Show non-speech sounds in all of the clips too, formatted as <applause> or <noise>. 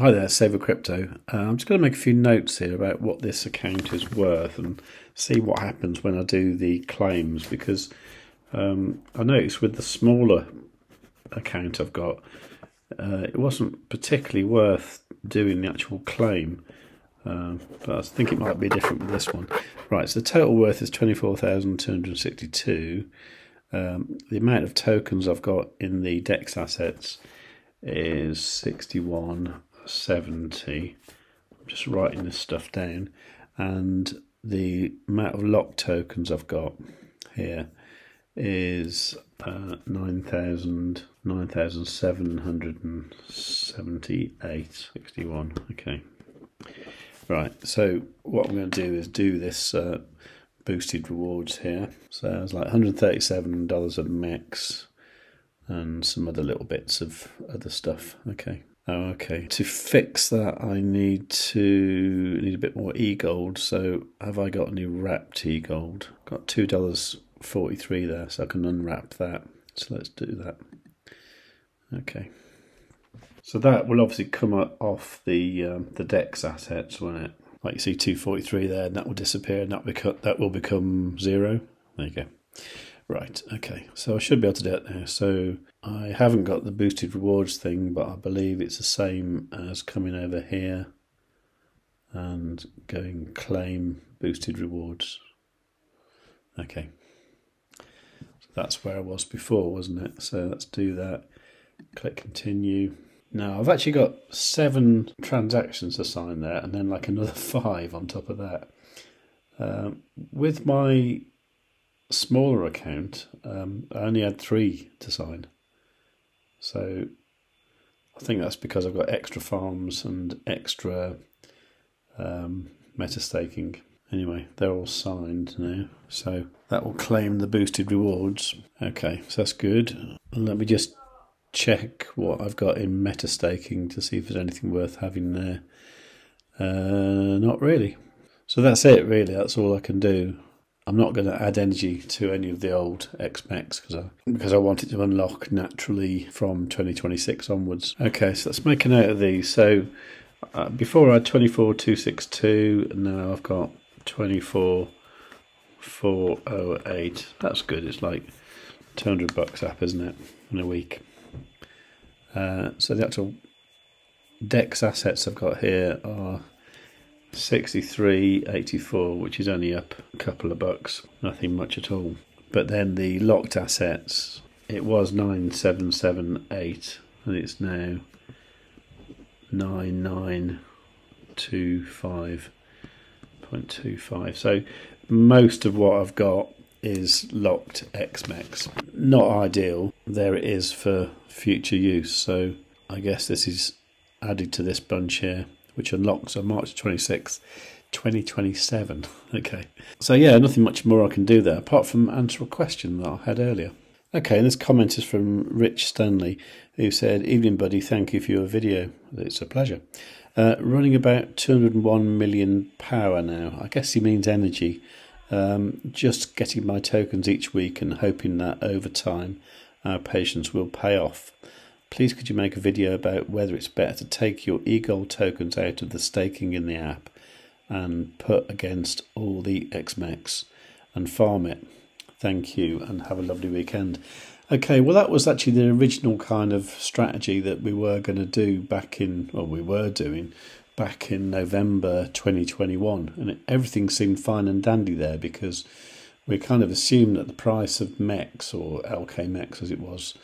Hi there, Saver Crypto. Uh, I'm just going to make a few notes here about what this account is worth and see what happens when I do the claims because um, I noticed with the smaller account I've got, uh, it wasn't particularly worth doing the actual claim. Uh, but I think it might be different with this one. Right, so the total worth is 24,262. Um, the amount of tokens I've got in the DEX assets is 61 70. I'm just writing this stuff down. And the amount of lock tokens I've got here is uh, 9,000, 9,778, 61. Okay. Right, so what I'm going to do is do this uh, boosted rewards here. So it's like $137 of MEX and some other little bits of other stuff. Okay. Oh, okay. To fix that, I need to need a bit more e gold. So, have I got any wrapped e gold? Got two dollars forty three there, so I can unwrap that. So let's do that. Okay. So that will obviously come off the um, the Dex assets, won't it? Like you see, two forty three there, and that will disappear, and that will become that will become zero. There you go. Right, okay, so I should be able to do it now. So I haven't got the boosted rewards thing, but I believe it's the same as coming over here and going claim boosted rewards. Okay, so that's where I was before, wasn't it? So let's do that. Click continue. Now I've actually got seven transactions assigned there, and then like another <laughs> five on top of that. Um, with my smaller account, um, I only had three to sign. So I think that's because I've got extra farms and extra um, meta staking. Anyway, they're all signed now. So that will claim the boosted rewards. Okay, so that's good. Let me just check what I've got in meta staking to see if there's anything worth having there. Uh, not really. So that's it, really. That's all I can do. I'm not going to add energy to any of the old XMEX because I, because I want it to unlock naturally from 2026 onwards. Okay, so let's make a note of these. So uh, before I had 24262, and now I've got 24408. That's good. It's like 200 bucks up, isn't it, in a week? Uh, so the actual DEX assets I've got here are 63.84, which is only up a couple of bucks, nothing much at all. But then the locked assets, it was 9778 and it's now 9925.25. So most of what I've got is locked XMEX. Not ideal. There it is for future use. So I guess this is added to this bunch here which unlocks on March 26th, 2027. <laughs> Okay. So, yeah, nothing much more I can do there apart from answer a question that I had earlier. Okay, and this comment is from Rich Stanley, who said, Evening, buddy, thank you for your video. It's a pleasure. Uh, running about 201 million power now. I guess he means energy. Um, just getting my tokens each week and hoping that over time our patience will pay off. Please could you make a video about whether it's better to take your eGold tokens out of the staking in the app and put against all the XMEX and farm it. Thank you and have a lovely weekend. Okay, well, that was actually the original kind of strategy that we were going to do back in, or we were doing back in November 2021. And everything seemed fine and dandy there because we kind of assumed that the price of MEX, or LK MEX as it was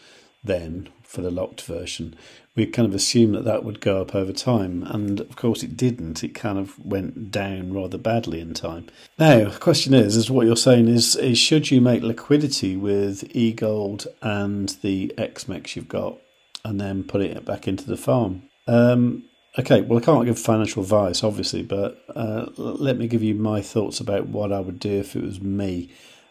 then, for the locked version, we kind of assumed that that would go up over time, and of course it didn't. It kind of went down rather badly in time. Now, the question is, is what you're saying is, is should you make liquidity with eGold and the XMEX you've got, and then put it back into the farm? Um, okay, well, I can't give financial advice, obviously, but uh, let me give you my thoughts about what I would do if it was me.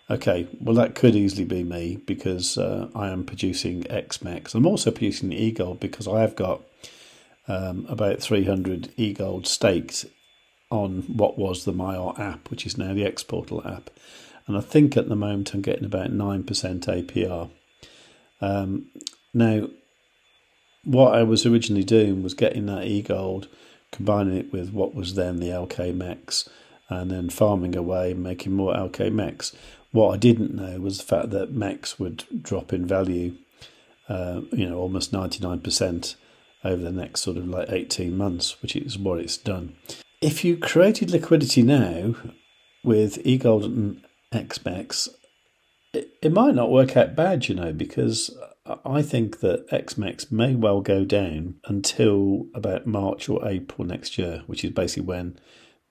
Okay, well, that could easily be me because uh, I am producing XMEX. I'm also producing eGold because I have got um, about 300 eGold staked on what was the Maiar app, which is now the Xportal app. And I think at the moment I'm getting about 9% APR. Um, now, what I was originally doing was getting that e gold, combining it with what was then the LK Mex, and then farming away, making more LK Mex. What I didn't know was the fact that Mex would drop in value, uh, you know, almost ninety nine percent over the next sort of like eighteen months, which is what it's done. If you created liquidity now with e gold and XMEX, it, it might not work out bad, you know, because I think that XMEX may well go down until about March or April next year, which is basically when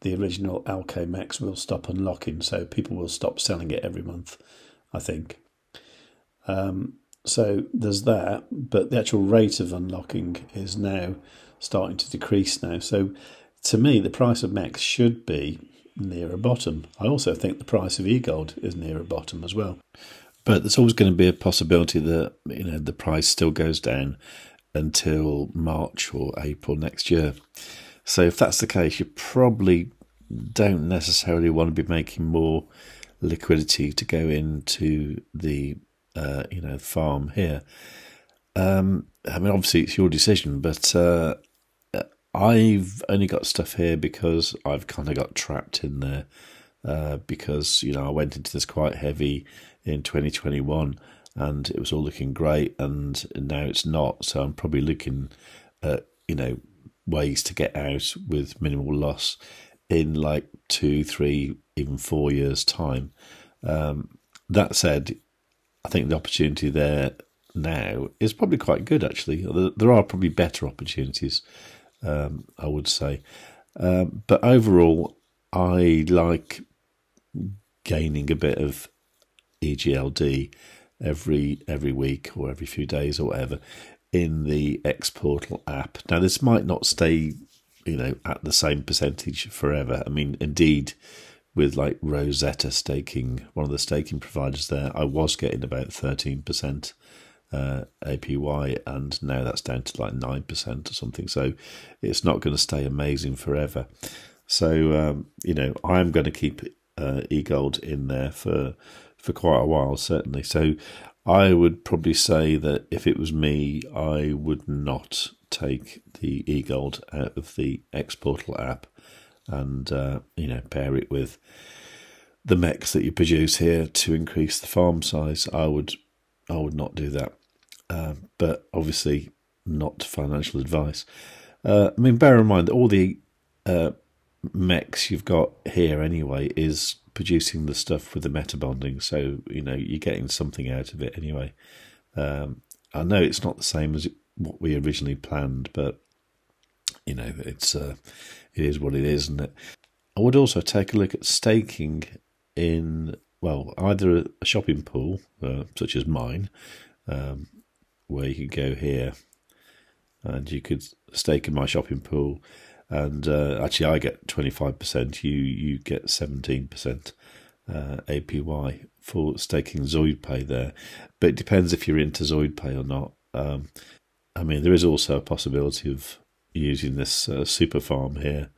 the original LK Mex will stop unlocking. So people will stop selling it every month, I think. Um, so there's that, but the actual rate of unlocking is now starting to decrease now. So to me, the price of MEX should be near a bottom. I also think the price of e-gold is near a bottom as well. But there's always going to be a possibility that you know the price still goes down until March or April next year. So if that's the case, you probably don't necessarily want to be making more liquidity to go into the uh, you know farm here. Um, I mean, obviously it's your decision, but uh, I've only got stuff here because I've kind of got trapped in there uh, because you know I went into this quite heavy in 2021 and it was all looking great and now it's not so i'm probably looking at you know ways to get out with minimal loss in like two three even four years time. Um, that said i think the opportunity there now is probably quite good actually. There are probably better opportunities um, i would say. Um, but overall i like gaining a bit of EGLD every every week or every few days or whatever in the X Portal app. Now this might not stay, you know, at the same percentage forever. I mean, indeed, with like Rosetta staking, one of the staking providers there, I was getting about thirteen percent uh, APY, and now that's down to like nine percent or something. So it's not going to stay amazing forever. So um, you know, I'm going to keep uh, eGold in there for for quite a while, certainly. So I would probably say that if it was me, I would not take the eGold out of the X Portal app and uh, you know pair it with the MEX that you produce here to increase the farm size. I would I would not do that, uh, but obviously not financial advice. Uh, I mean, bear in mind that all the uh, Mex you've got here anyway is producing the stuff with the meta bonding, so you know you're getting something out of it anyway. Um, I know it's not the same as what we originally planned, but you know it's uh, it is what it is, isn't it? I would also take a look at staking in well either a shopping pool uh, such as mine, um, where you could go here and you could stake in my shopping pool and uh, actually I get twenty five percent. You you get seventeen percent uh, APY for staking ZoidPay there, but it depends if you're into ZoidPay or not. Um, I mean, there is also a possibility of using this uh, super farm here,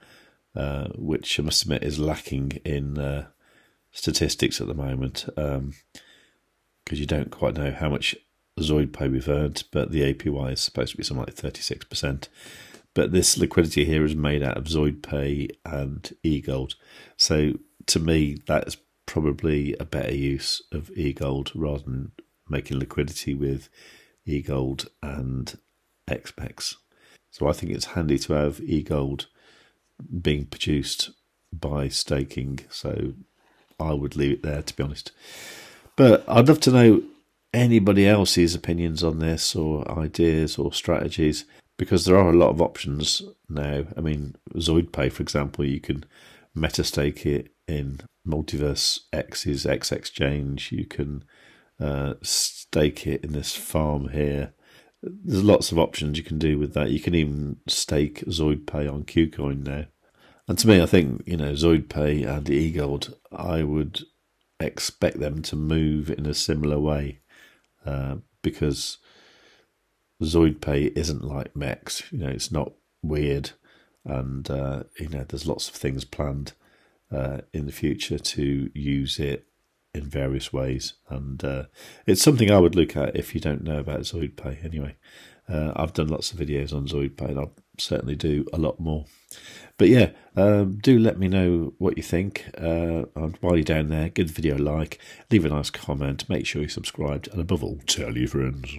uh, which I must admit is lacking in uh, statistics at the moment because um, you don't quite know how much ZoidPay we've earned, but the APY is supposed to be something like thirty six percent but this liquidity here is made out of ZoidPay and eGold. So to me, that's probably a better use of eGold rather than making liquidity with eGold and XMEX. So I think it's handy to have eGold being produced by staking. So I would leave it there, to be honest. But I'd love to know anybody else's opinions on this or ideas or strategies because there are a lot of options now. I mean, ZoidPay, for example, you can metastake it in Multiverse X's xExchange. You can uh, stake it in this farm here. There's lots of options you can do with that. You can even stake ZoidPay on KuCoin now. And to me, I think, you know, ZoidPay and eGold, I would expect them to move in a similar way uh, because ZoidPay isn't like Mex. You know, it's not weird, and uh, you know, there's lots of things planned uh, in the future to use it in various ways, and uh, it's something I would look at if you don't know about ZoidPay anyway. Uh, I've done lots of videos on ZoidPay and I'll certainly do a lot more. But yeah, um, do let me know what you think. Uh, while you're down there, give the video a like, leave a nice comment, make sure you're subscribed, and above all, tell your friends.